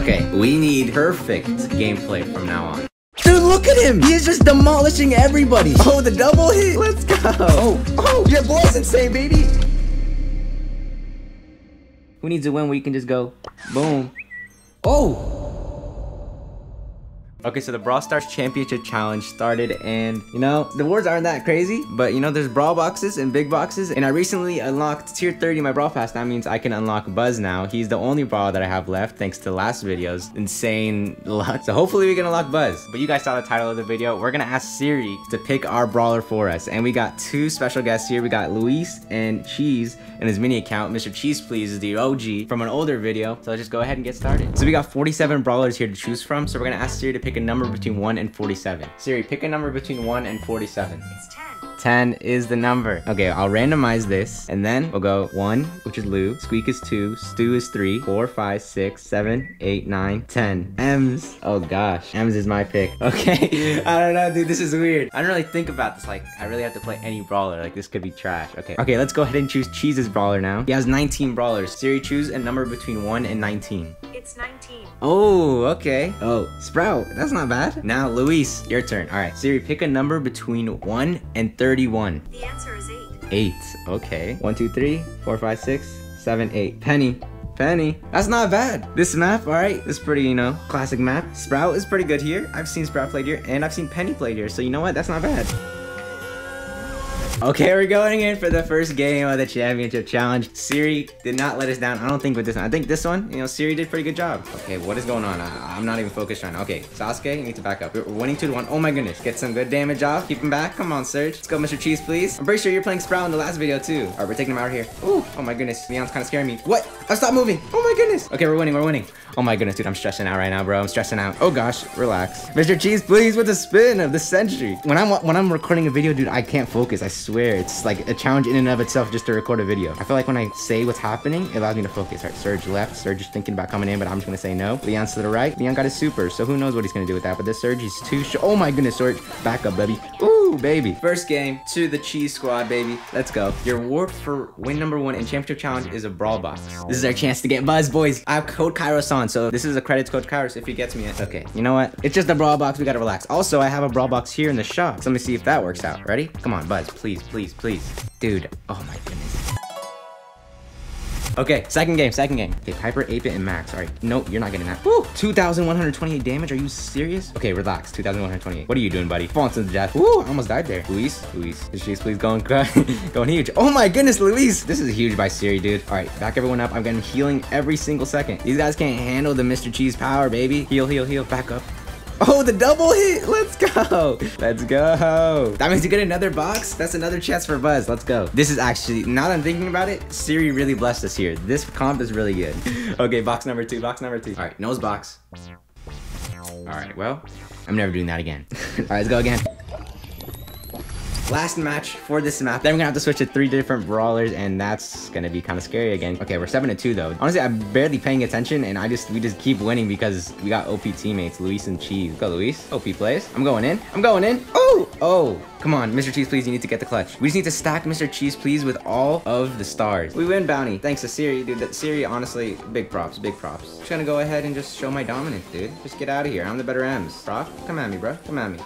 Okay, we need perfect gameplay from now on. Dude, look at him! He is just demolishing everybody! Oh, the double hit! Let's go! Oh, oh, your boy's insane, baby! Who needs a win where you can just go, boom. Oh! Okay, so the Brawl Stars Championship Challenge started and, you know, the rewards aren't that crazy, but you know, there's Brawl boxes and big boxes, and I recently unlocked tier 30 my Brawl Pass. That means I can unlock Buzz now. He's the only Brawl that I have left thanks to last video's insane luck. So hopefully we can unlock Buzz. But you guys saw the title of the video. We're gonna ask Siri to pick our Brawler for us. And we got two special guests here. We got Luis and Cheese in his mini account. Mr. Cheese Please is the OG from an older video. So let's just go ahead and get started. So we got 47 Brawlers here to choose from. So we're gonna ask Siri to pick pick a number between 1 and 47. Siri, pick a number between 1 and 47. It's 10. 10 is the number. Okay, I'll randomize this, and then we'll go 1, which is Lou, Squeak is 2, Stu is 3, 4, 5, 6, 7, 8, 9, 10. Emz. Oh gosh, Emz is my pick. Okay, I don't know, dude, this is weird. I don't really think about this, like, I really have to play any brawler. Like, this could be trash. Okay, okay, let's go ahead and choose Cheese's brawler now. He has 19 brawlers. Siri, choose a number between 1 and 19. It's 19. Oh, okay. Oh, Sprout, that's not bad. Now, Luis, your turn. All right, Siri, pick a number between 1 and 31. The answer is 8. 8, okay. 1, 2, 3, 4, 5, 6, 7, 8. Penny. Penny. That's not bad. This map, all right, is pretty, you know, classic map. Sprout is pretty good here. I've seen Sprout played here, and I've seen Penny played here. So you know what? That's not bad. Okay, we're going in for the first game of the championship challenge. Siri did not let us down. I don't think with this one. I think this one, you know, Siri did pretty good job. Okay, what is going on? I, am not even focused right now. Okay, Sasuke, you need to back up. We're, winning 2 to 1. Oh my goodness. Get some good damage off. Keep him back. Come on, Surge. Let's go, Mr. Cheese, please. I'm pretty sure you're playing Sprout in the last video, too. All right, we're taking him out here. Ooh, oh my goodness. Leon's kind of scaring me. What? I stopped moving. Oh my goodness. Okay, we're winning. We're winning. Oh my goodness, dude, I'm stressing out right now, bro. I'm stressing out. Oh gosh, relax. Mr. Cheese, please, with the spin of the century. When I'm when I'm recording a video, dude, I can't focus. I swear, it's like a challenge in and of itself just to record a video. I feel like when I say what's happening, it allows me to focus. All right, Surge left. Surge is thinking about coming in, but I'm just gonna say no. Leon's to the right. Leon got his super, so who knows what he's gonna do with that. But this Surge, he's too Oh my goodness, Surge. Back up, baby. Ooh, baby. First game to the Cheese Squad, baby. Let's go. Your reward for win number one in Championship Challenge is a Brawl Box. This is our chance to get Buzz, boys. I have code Kairos on, so this is a credit it's Coach Kairos if he gets me it. Okay, you know what? It's just a brawl box. We gotta relax. Also, I have a brawl box here in the shop. So let me see if that works out. Ready? Come on, Buzz. Please, please, please. Dude. Oh my goodness. Okay, second game, second game. Okay, Piper, 8-bit, and Max. All right, nope, you're not getting that. Woo! 2,128 damage, are you serious? Okay, relax, 2,128. What are you doing, buddy? Falling to death. Woo, I almost died there. Luis, Luis, she's please going, going huge. Oh my goodness, Luis! This is a huge by Siri, dude. All right, back everyone up. I'm getting healing every single second. These guys can't handle the Mr. Cheese power, baby. Heal, heal, heal, back up. Oh, the double hit. Let's go. Let's go. That means you get another box. That's another chance for Buzz. Let's go. This is actually, now that I'm thinking about it, Siri really blessed us here. This comp is really good. Okay, box number two, box number two. All right, nose box. All right, well, I'm never doing that again. All right, let's go again. Last match for this map. Then we're gonna have to switch to three different brawlers, and that's gonna be kind of scary again. Okay, we're seven to two though. Honestly, I'm barely paying attention, and I just we just keep winning because we got OP teammates, Luis and Cheese. Go, Luis. OP plays. I'm going in. I'm going in. Oh, oh. Come on, Mr. Cheese, please. You need to get the clutch. We just need to stack Mr. Cheese, please, with all of the stars. We win bounty. Thanks to Siri, dude. That Siri, honestly, big props, big props. Just gonna go ahead and just show my dominance, dude. Just get out of here. I'm the better Emz. Prof, come at me, bro. Come at me.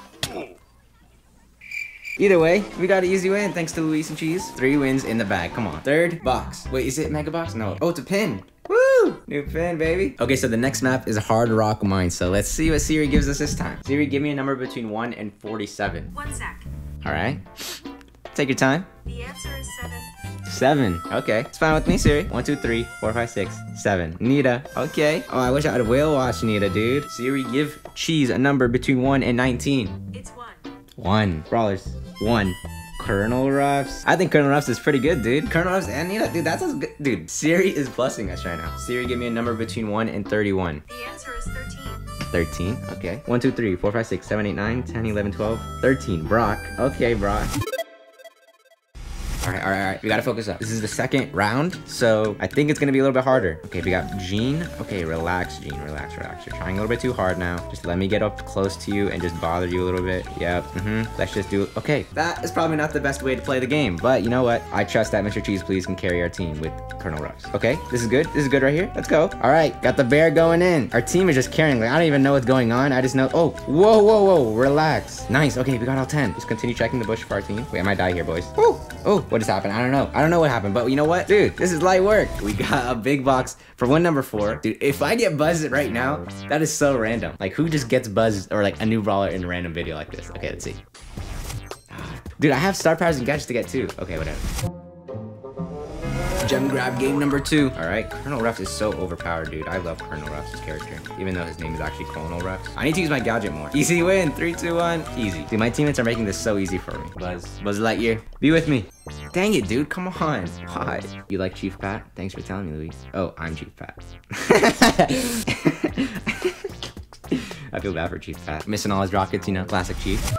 Either way, we got an easy win thanks to Luis and Cheese. Three wins in the bag. Come on. Third box. Wait, is it Mega Box? No. Oh, it's a pin. Woo! New pin, baby. Okay, so the next map is Hard Rock Mine. So let's see what Siri gives us this time. Siri, give me a number between 1 and 47. One sec. All right. Take your time. The answer is 7. Seven. Okay. It's fine with me, Siri. One, two, three, four, five, six, seven. Nita. Okay. Oh, I wish I had whale watch Nita, dude. Siri, give Cheese a number between 1 and 19. It's 1. One. Brawlers. One. Colonel Ruffs. I think Colonel Ruffs is pretty good, dude. Colonel Ruffs and Nita, dude, that's as good. Dude, Siri is blessing us right now. Siri, give me a number between 1 and 31. The answer is 13. 13, okay. 1, 2, 3, 4, 5, 6, 7, 8, 9, 10, 11, 12, 13. Brock. Okay, Brock. All right, all right, all right. We gotta focus up. This is the second round, so I think it's gonna be a little bit harder. Okay, we got Gene. Okay, relax, Gene. Relax, relax. You're trying a little bit too hard now. Just let me get up close to you and just bother you a little bit. Yep. Mm-hmm. Let's just do. Okay, that is probably not the best way to play the game, but you know what? I trust that Mr. Cheese Please can carry our team with Colonel Ruffs. Okay, this is good. This is good right here. Let's go. All right, got the bear going in. Our team is just carrying. Like I don't even know what's going on. I just know. Oh, whoa, whoa, whoa. Relax. Nice. Okay, we got all 10. Just continue checking the bush for our team. Wait, I might die here, boys. Oh, oh, what just happened? I don't know. I don't know what happened, but you know what? Dude, this is light work. We got a big box for one number four. Dude, if I get buzzed right now, that is so random. Like, who just gets buzzed or like a new brawler in a random video like this? Okay, let's see. Ah, dude, I have star powers and gadgets to get too. Okay, whatever. Gem grab game number two. All right, Colonel Ruffs is so overpowered, dude. I love Colonel Ruffs' character, even though his name is actually Colonel Ruffs. I need to use my gadget more. Easy win, three, two, one, easy. Dude, my teammates are making this so easy for me. Buzz, Buzz Lightyear, be with me. Dang it, dude, come on. Hi. You like Chief Pat? Thanks for telling me, Luis. Oh, I'm Chief Pat. I feel bad for Chief Pat. Missing all his rockets, you know, classic Chief.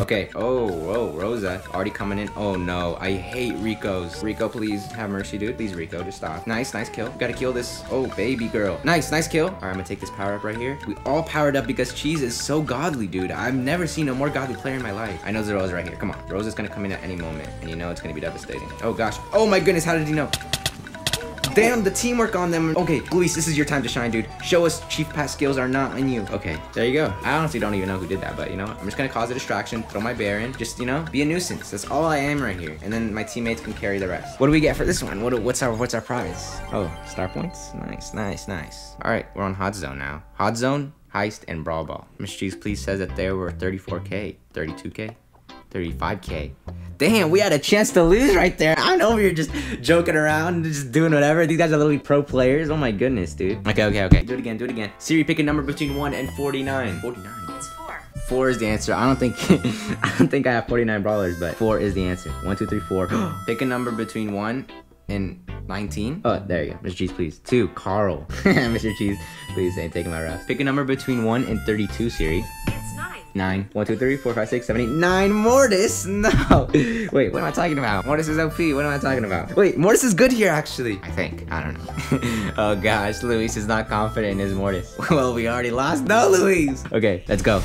Okay. Oh, whoa, Rosa. Already coming in. Oh, no. I hate Rico's. Rico, please have mercy, dude. Please, Rico, just stop. Nice, nice kill. Gotta kill this. Oh, baby girl. Nice, nice kill. All right, I'm gonna take this power up right here. We all powered up because Cheese is so godly, dude. I've never seen a more godly player in my life. I know Zero's right here. Come on. Rosa's gonna come in at any moment, and you know it's gonna be devastating. Oh, gosh. Oh, my goodness. How did he know? Damn, the teamwork on them. Okay, Luis, this is your time to shine, dude. Show us Chief Pat skills are not on you. Okay, there you go. I honestly don't even know who did that, but you know, I'm just gonna cause a distraction, throw my bear in, just, you know, be a nuisance. That's all I am right here. And then my teammates can carry the rest. What do we get for this one? What, what's our what's our prize? Oh, star points? Nice, nice, nice. All right, we're on Hot Zone now. Hot Zone, Heist, and Brawl Ball. Miss Cheese, please says that there were 34K, 32K, 35K. Damn, we had a chance to lose right there. I'm over here just joking around, just doing whatever. These guys are literally pro players. Oh my goodness, dude. Okay, okay, okay. Do it again, do it again. Siri, pick a number between 1 and 49. 49. It's four. Four is the answer. I don't think I don't think I have 49 brawlers, but four is the answer. One, two, three, four. Pick a number between one and 19. Oh, there you go. Mr. Cheese, please. Two, Carl. Mr. Cheese, please ain't taking my rest. Pick a number between one and 32, Siri. Nine. One, two, three, four, five, six, seven, eight, nine. Mortis? No. Wait, what am I talking about? Mortis is OP. What am I talking about? Wait, Mortis is good here, actually. I think. I don't know. oh, gosh. Luis is not confident in his Mortis. well, we already lost. No, Luis. Okay, let's go.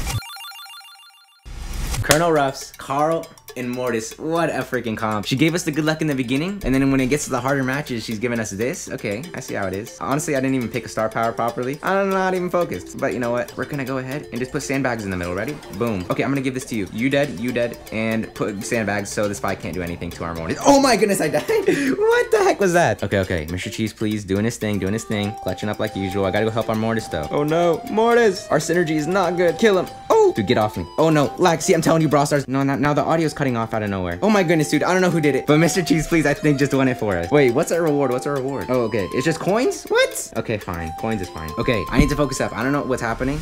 Colonel Ruffs, Carl, and Mortis. What a freaking comp. She gave us the good luck in the beginning, and then when it gets to the harder matches, she's giving us this. Okay, I see how it is. Honestly, I didn't even pick a star power properly. I'm not even focused. But you know what? We're gonna go ahead and just put sandbags in the middle. Ready? Boom. Okay, I'm gonna give this to you. You dead, you dead, and put sandbags so the spy can't do anything to our Mortis. Oh my goodness, I died. what the heck was that? Okay, okay. Mr. Cheese, please, doing his thing, doing his thing. Clutching up like usual. I gotta go help our Mortis, though. Oh no, Mortis! Our synergy is not good. Kill him. Dude, get off me. Oh no, lag. See, I'm telling you, Brawl Stars. No, not, now the audio's cutting off out of nowhere. Oh my goodness, dude. I don't know who did it. But Mr. Cheese, please, I think just won it for us. Wait, what's our reward? What's our reward? Oh, okay. It's just coins? What? Okay, fine. Coins is fine. Okay, I need to focus up. I don't know what's happening.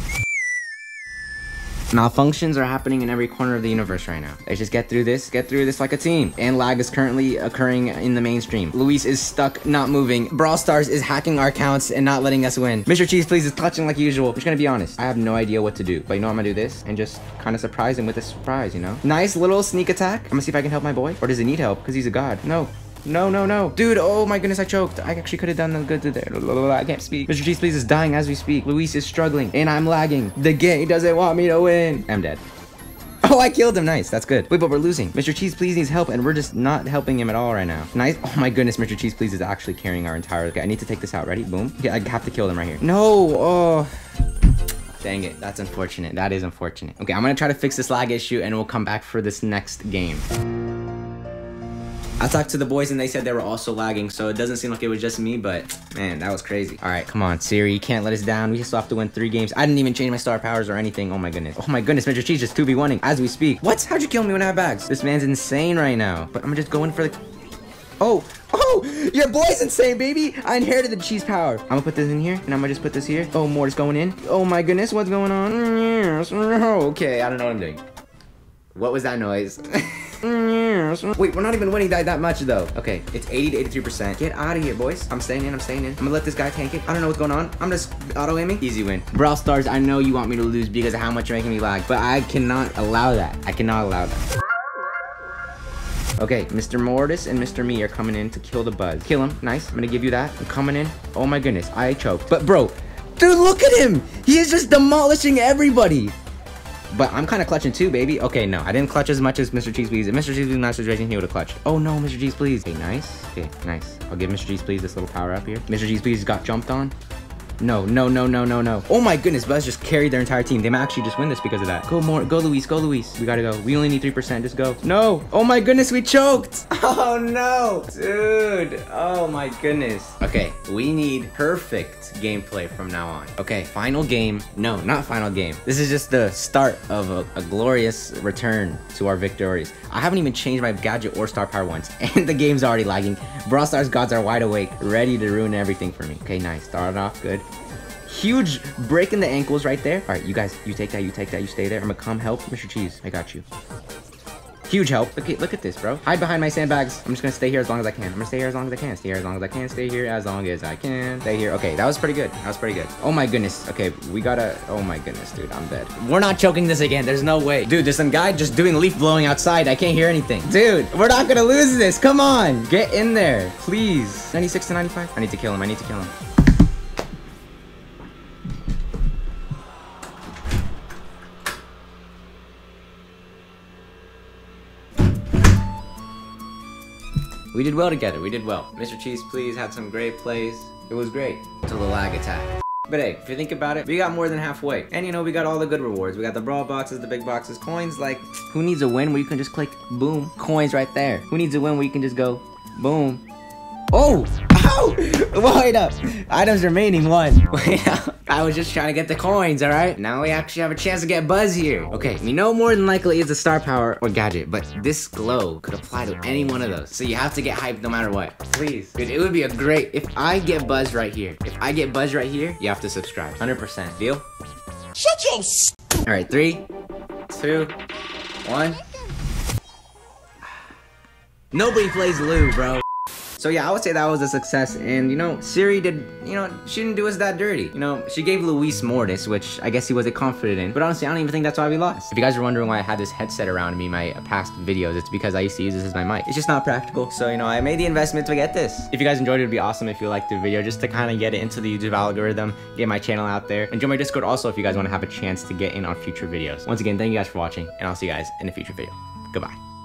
Malfunctions are happening in every corner of the universe right now. Let's just get through this, get through this like a team. And lag is currently occurring in the mainstream. Luis is stuck, not moving. Brawl Stars is hacking our accounts and not letting us win. Mr. Cheese Please is clutching like usual. I'm just gonna be honest. I have no idea what to do. But you know I'm gonna do this and just kind of surprise him with a surprise, you know? Nice little sneak attack. I'm gonna see if I can help my boy. Or does he need help? Because he's a god. No. No, no, no. Dude, oh my goodness, I choked. I actually could have done good to there. I can't speak. Mr. Cheese Please is dying as we speak. Luis is struggling, and I'm lagging. The game doesn't want me to win. I'm dead. Oh, I killed him. Nice. That's good. Wait, but we're losing. Mr. Cheese Please needs help, and we're just not helping him at all right now. Nice. Oh my goodness, Mr. Cheese Please is actually carrying our entire... Okay, I need to take this out. Ready? Boom. Okay, I have to kill them right here. No. Oh. Dang it. That's unfortunate. That is unfortunate. Okay, I'm gonna try to fix this lag issue, and we'll come back for this next game. I talked to the boys and they said they were also lagging, so it doesn't seem like it was just me, but man, that was crazy. All right, come on, Siri, you can't let us down. We still have to win three games. I didn't even change my star powers or anything. Oh my goodness. Oh my goodness, Mr. Cheese just 2v1ing as we speak. What? How'd you kill me when I have bags? This man's insane right now. But I'm just going for the... Oh, oh, your boy's insane, baby. I inherited the cheese power. I'm gonna put this in here, and I'm gonna just put this here. Oh, more is going in. Oh my goodness, what's going on? Okay, I don't know what I'm doing. What was that noise? Wait, we're not even winning that, that much though. Okay, it's 80 to 83%. Get out of here, boys. I'm staying in, I'm staying in. I'm gonna let this guy tank it. I don't know what's going on. I'm just auto aiming. Easy win. Brawl Stars, I know you want me to lose because of how much you're making me lag, but I cannot allow that. I cannot allow that. Okay, Mr. Mortis and Mr. Me are coming in to kill the buzz. Kill him. Nice. I'm gonna give you that. I'm coming in. Oh my goodness. I choke. But bro, dude, look at him. He is just demolishing everybody. But I'm kind of clutching too, baby. Okay, no, I didn't clutch as much as Mr. Cheese Please. If Mr. Cheese Please not situation, he would have clutched. Oh no, Mr. Cheese Please. Okay, nice. Okay, nice. I'll give Mr. Cheese Please this little power up here. Mr. Cheese Please got jumped on. No, no, no, no, no, no. Oh my goodness, Buzz just carried their entire team. They might actually just win this because of that. Go more, go Luis, go Luis. We gotta go. We only need 3%, just go. No. Oh my goodness, we choked. Oh no. Dude, oh my goodness. Okay, we need perfect gameplay from now on. Okay, final game. No, not final game. This is just the start of a, a glorious return to our victories. I haven't even changed my gadget or star power once, and the game's already lagging. Brawl Stars gods are wide awake, ready to ruin everything for me. Okay, nice. Started off good. Huge break in the ankles right there. All right, you guys, you take that, you take that, you stay there. I'm gonna come help Mr. Cheese. I got you. Huge help. Look at, look at this, bro. Hide behind my sandbags. I'm just gonna stay here as long as I can. I'm gonna stay here as long as I can. Stay here as long as I can. Stay here as long as I can. Stay here. Okay, that was pretty good. That was pretty good. Oh my goodness. Okay, we gotta. Oh my goodness, dude. I'm dead. We're not choking this again. There's no way. Dude, there's some guy just doing leaf blowing outside. I can't hear anything. Dude, we're not gonna lose this. Come on. Get in there. Please. 96 to 95. I need to kill him. I need to kill him. We did well together. We did well. Mr. Cheese Please had some great plays. It was great. Until the lag attack. But hey, if you think about it, we got more than halfway. And you know, we got all the good rewards. We got the brawl boxes, the big boxes, coins. Like, who needs a win where you can just click boom? Coins right there. Who needs a win where you can just go boom? Oh! Ow! Wait up! Items remaining one. Wait up. I was just trying to get the coins, alright? Now we actually have a chance to get Buzz here. Okay, we know more than likely it's a star power or gadget, but this glow could apply to any one of those. So you have to get hyped no matter what. Please. Dude, it would be a great, if I get Buzz right here, if I get Buzz right here, you have to subscribe. 100%. Deal? Shut your s- Alright, three, two, one. Nobody plays Lou, bro. So yeah, I would say that was a success, and you know, Siri did, you know, she didn't do us that dirty. You know, she gave Luis Mortis, which I guess he wasn't confident in, but honestly, I don't even think that's why we lost. If you guys are wondering why I had this headset around me my uh, past videos, it's because I used to use this as my mic. It's just not practical, so you know, I made the investment to get this. If you guys enjoyed it, it'd be awesome if you liked the video, just to kind of get it into the YouTube algorithm, get my channel out there, and join my Discord also if you guys want to have a chance to get in on future videos. Once again, thank you guys for watching, and I'll see you guys in a future video. Goodbye.